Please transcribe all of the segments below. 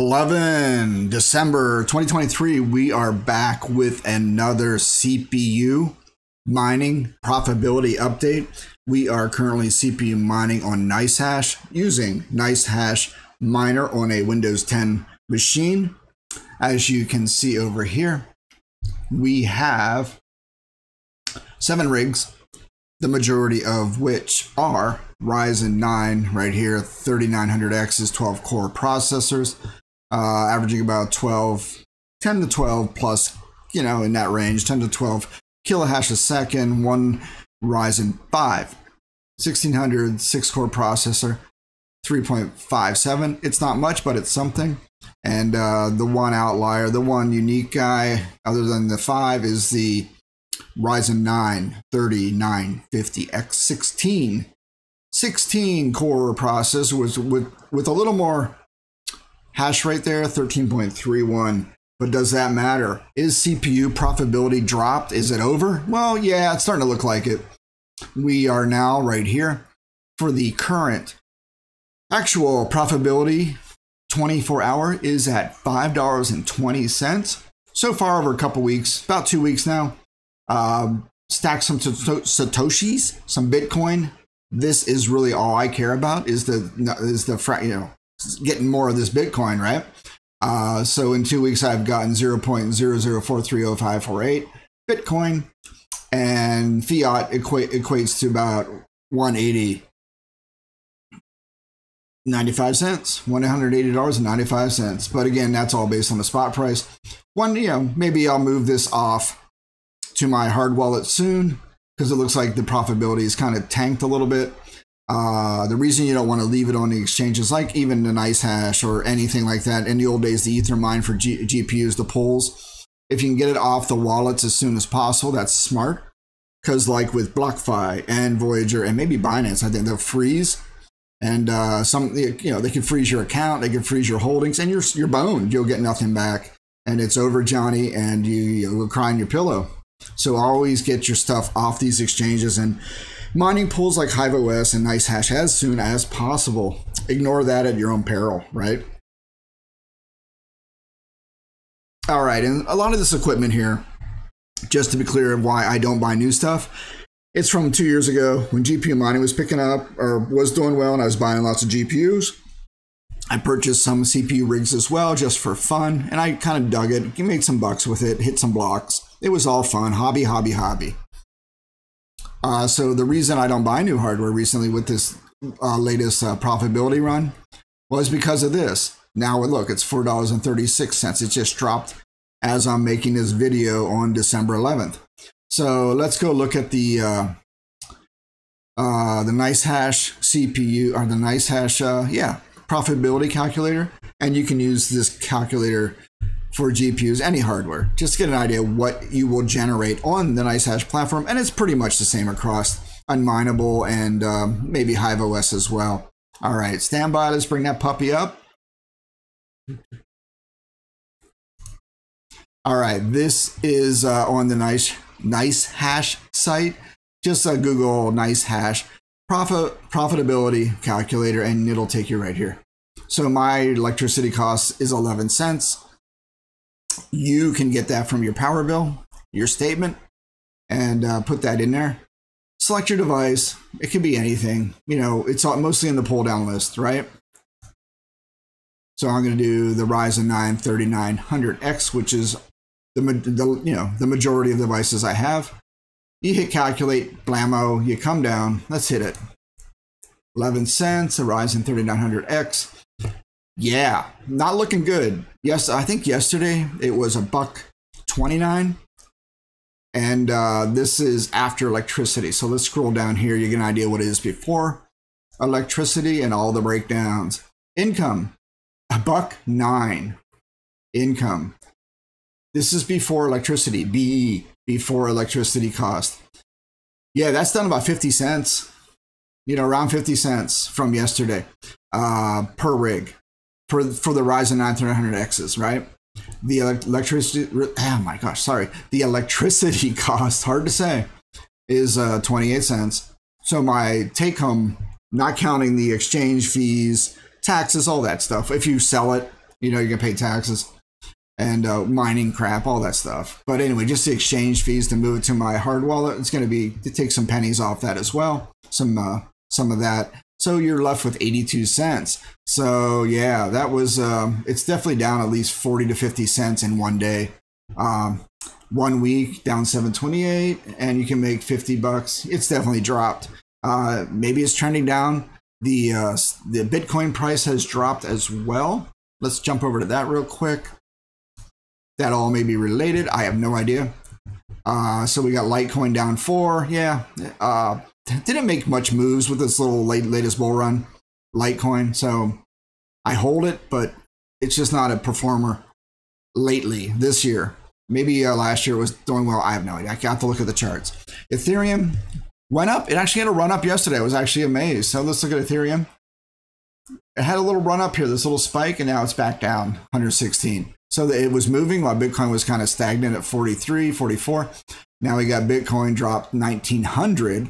11 December 2023, we are back with another CPU mining profitability update. We are currently CPU mining on NiceHash using NiceHash miner on a Windows 10 machine. As you can see over here, we have seven rigs, the majority of which are Ryzen 9 right here, 3900X's 12 core processors uh, averaging about 12, 10 to 12 plus, you know, in that range, 10 to 12 kilohash a second, one Ryzen 5, 1600 six core processor, 3.57. It's not much, but it's something. And uh, the one outlier, the one unique guy, other than the 5, is the Ryzen 9 3950X16. 16 core processor was with, with a little more Hash rate there, 13.31. But does that matter? Is CPU profitability dropped? Is it over? Well, yeah, it's starting to look like it. We are now right here for the current actual profitability 24 hour is at $5.20. So far over a couple weeks, about two weeks now. Um, stack some satoshis, some Bitcoin. This is really all I care about is the is the you know getting more of this Bitcoin, right? Uh, so in two weeks, I've gotten 0.00430548 Bitcoin, and fiat equate, equates to about 180 95 cents, $180.95. But again, that's all based on the spot price. One, you know, maybe I'll move this off to my hard wallet soon because it looks like the profitability is kind of tanked a little bit. Uh, the reason you don't want to leave it on the exchanges, like even the NiceHash or anything like that, in the old days, the Ethermine for G- GPUs, the pools, if you can get it off the wallets as soon as possible, that's smart. Because, like with BlockFi and Voyager and maybe Binance, I think they'll freeze. And uh, some, you know, they can freeze your account, they can freeze your holdings, and you're, you're boned. You'll get nothing back. And it's over, Johnny, and you, you'll cry in your pillow. So always get your stuff off these exchanges and mining pools like HiveOS and NiceHash as soon as possible. Ignore that at your own peril, right? All right, and a lot of this equipment here, just to be clear of why I don't buy new stuff, it's from two years ago when GPU mining was picking up or was doing well, and I was buying lots of GPUs. I purchased some CPU rigs as well, just for fun, and I kind of dug it. You Made some bucks with it, hit some blocks. It was all fun, hobby, hobby, hobby. Uh, so the reason I don't buy new hardware recently with this uh, latest uh, profitability run was because of this. Now look, it's four dollars and thirty six cents. It just dropped as I'm making this video on December 11th. So let's go look at the uh, uh, the NiceHash CPU or the NiceHash uh, yeah profitability calculator, and you can use this calculator for GPUs, any hardware. Just get an idea what you will generate on the NiceHash platform, and it's pretty much the same across unMineable and um, maybe HiveOS as well. All right, stand by. Let's bring that puppy up. All right, this is uh, on the Nice NiceHash site. Just uh, Google NiceHash profit profitability calculator, and it'll take you right here. So my electricity cost is 11 cents you can get that from your power bill, your statement, and uh, put that in there. Select your device. It could be anything. You know, it's mostly in the pull down list, right? So I'm going to do the Ryzen 9 3900X, which is the, the you know the majority of devices I have. You hit calculate, blammo, you come down. Let's hit it. 11 cents, a Ryzen 3900X. Yeah, not looking good. Yes, I think yesterday it was a buck 29. And uh, this is after electricity. So let's scroll down here. You get an idea what it is before electricity and all the breakdowns. Income, a buck nine. Income. This is before electricity, BE, before electricity cost. Yeah, that's done about 50 cents, you know, around 50 cents from yesterday uh, per rig for for the Ryzen 9 3900Xs, right? The electricity, oh my gosh, sorry, the electricity cost, hard to say, is uh, 28 cents. So my take home, not counting the exchange fees, taxes, all that stuff, if you sell it You know, you're gonna pay taxes and uh, mining crap, all that stuff. But anyway, just the exchange fees to move it to my hard wallet, it's gonna be to take some pennies off that as well. Some uh, some of that. So you're left with 82 cents. So yeah, that was um, it's definitely down at least 40 to 50 cents in one day. Um, one week down 728 and you can make 50 bucks. It's definitely dropped. Uh, maybe it's trending down. The uh, the Bitcoin price has dropped as well. Let's jump over to that real quick. That all may be related. I have no idea. Uh, so we got Litecoin down four. Yeah, uh, didn't make much moves with this little late, latest bull run, Litecoin. So I hold it, but it's just not a performer lately this year. Maybe uh, last year was doing well. I have no idea. I got to look at the charts. Ethereum went up. It actually had a run up yesterday. I was actually amazed. So let's look at Ethereum. It had a little run up here, this little spike, and now it's back down 116. So it was moving while Bitcoin was kind of stagnant at 43, 44. Now we got Bitcoin dropped 1900,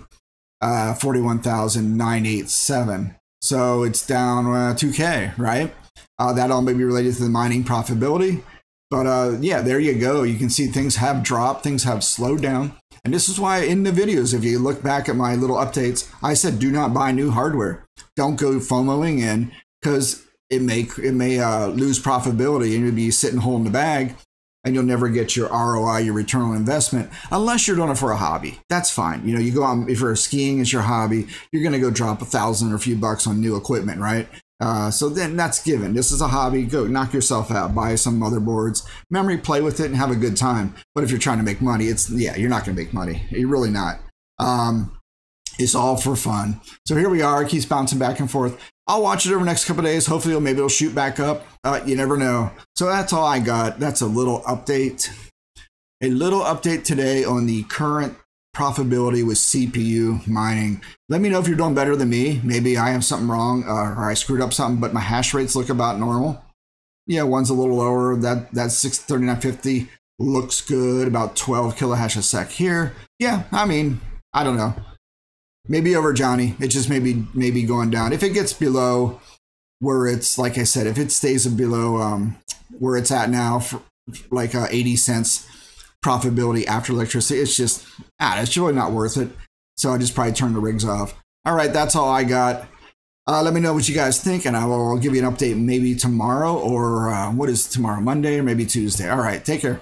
uh, 41,987. So it's down uh, 2K, right? Uh, that all may be related to the mining profitability. But uh, yeah, there you go. You can see things have dropped, things have slowed down. And this is why in the videos, if you look back at my little updates, I said do not buy new hardware. Don't go FOMOing in because it may it may uh, lose profitability and you'll be sitting holding the bag and you'll never get your ROI, your return on investment, unless you're doing it for a hobby. That's fine. You know, you go out if you're skiing is your hobby, you're going to go drop a thousand or a few bucks on new equipment, right? Uh, so then that's given. This is a hobby. Go knock yourself out. Buy some motherboards, memory, play with it, and have a good time. But if you're trying to make money, it's yeah, you're not going to make money. You're really not. Um, it's all for fun. So here we are. It keeps bouncing back and forth. I'll watch it over the next couple days. Hopefully, maybe it'll shoot back up. Uh, you never know. So that's all I got. That's a little update. A little update today on the current profitability with CPU mining. Let me know if you're doing better than me. Maybe I have something wrong uh, or I screwed up something, but my hash rates look about normal. Yeah, one's a little lower. That that 639.50 looks good. About 12 kilohash a sec here. Yeah, I mean, I don't know. Maybe over Johnny. It just maybe maybe going down. If it gets below where it's like I said, if it stays below um, where it's at now, for like uh, 80 cents profitability after electricity. It's just, ah, it's really not worth it. So I just probably turn the rigs off. All right, that's all I got. Uh, let me know what you guys think, and I will give you an update maybe tomorrow or uh, what is tomorrow, Monday or maybe Tuesday. All right, take care.